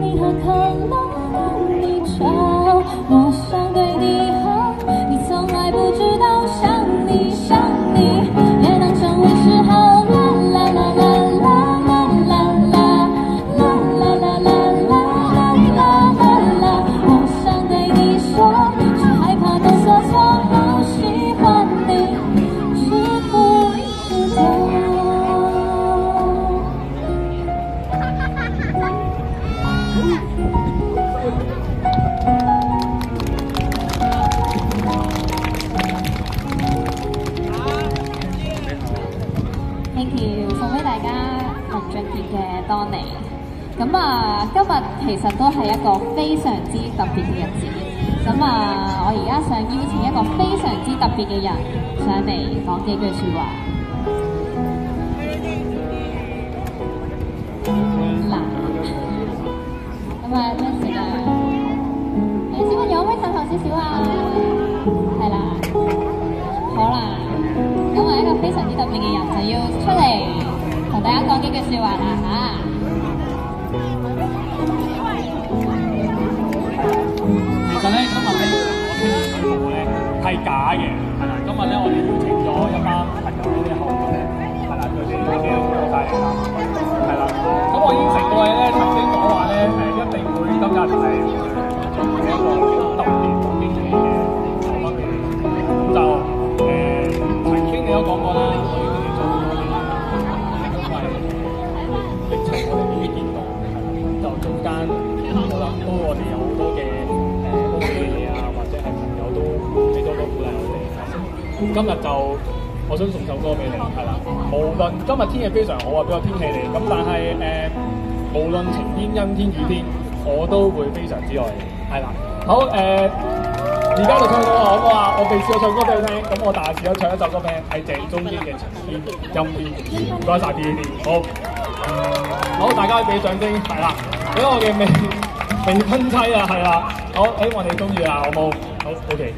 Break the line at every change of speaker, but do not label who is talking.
你好看吗大家林俊杰嘅《當你》。咁啊，今日其實都係一個非常之特別嘅日子。咁啊，我而家想邀請一個非常之特別嘅人上嚟講幾句説話。嗱，咁啊，大家講幾句説話啦嚇。
其實咧，今日咧我天然水部咧係假嘅，係啦。今日咧我哋邀請咗一班朋友呢啲後輩咧，係啦，佢哋自己都過晒嚟啦，係啦。咁我應承過你咧，曾經講話咧誒，一定會今日係都我哋有好多嘅誒屋企嘅嘢啊，或者係朋友都俾多多鼓勵我哋。今日就我想送首歌俾你，係啦。無論今日天氣非常好啊，俾個天氣你。咁但係誒、無論晴天、陰天、雨天，我都會非常之愛你，係啦。好誒，而家就唱到，好唔好啊？我哋試咗唱歌俾你聽，咁我大試咗唱一首歌俾你，係鄭中基嘅《晴天陰天》。唔該晒 B B 好。好，大家俾掌聲，係啦，俾我嘅未未婚妻啊，系啦，好，誒，我哋中意啊，好冇，好，OK。